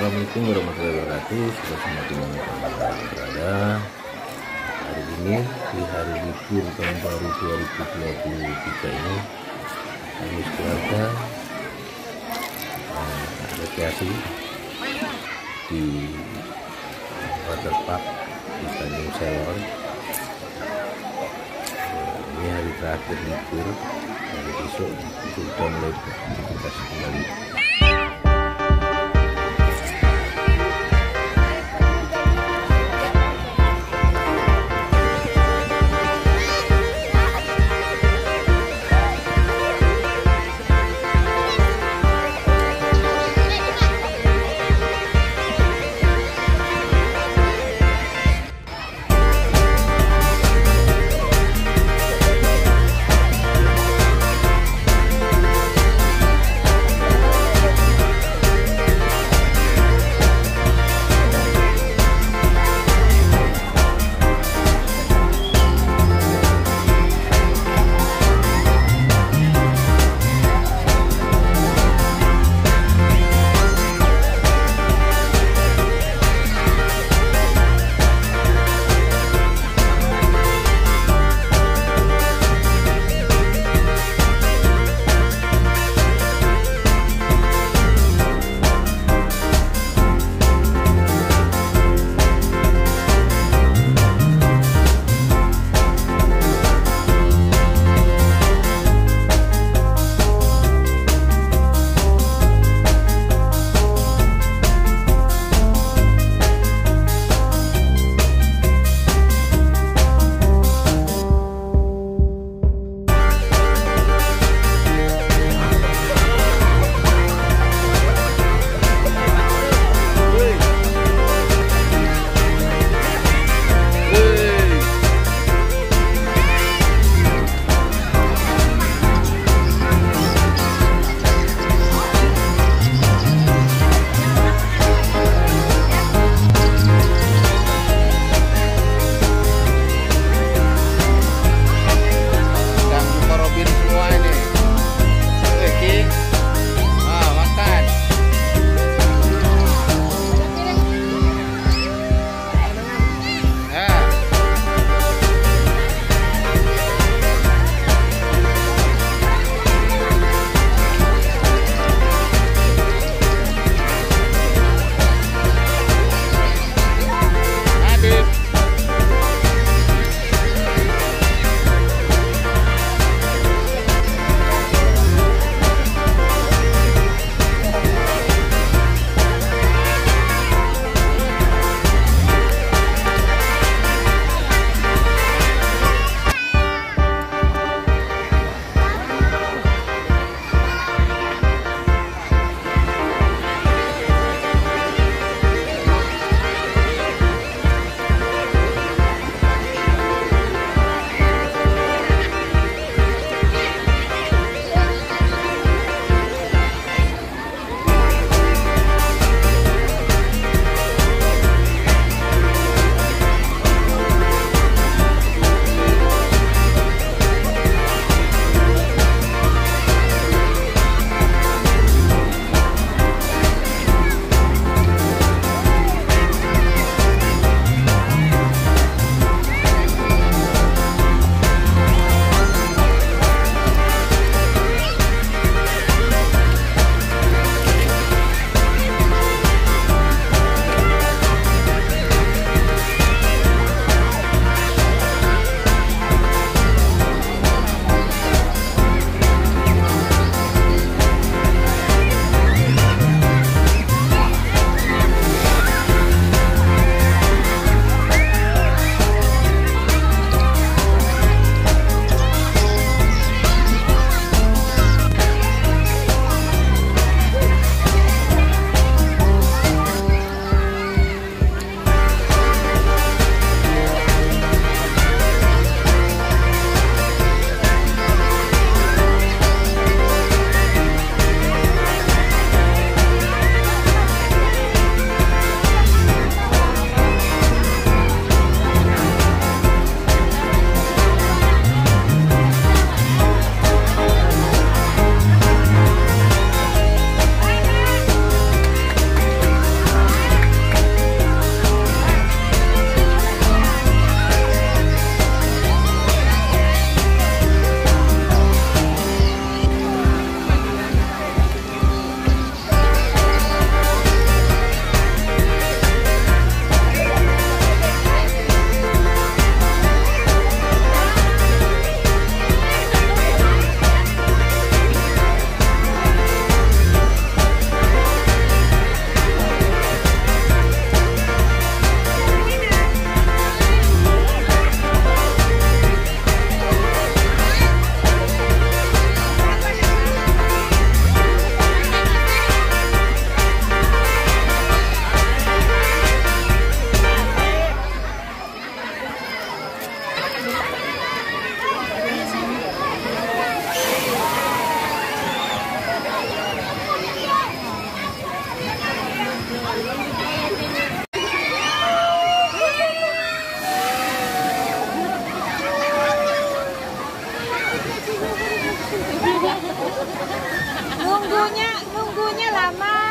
saudara semua di mana pun berada. Hari ini di hari libur tahun baru 2023 ini kami keluarga eh, rekreasi di waterpark di Tanjung Selor. Ini hari terakhir libur hari besok sudah mulai beraktivitas kembali nunggunya lama.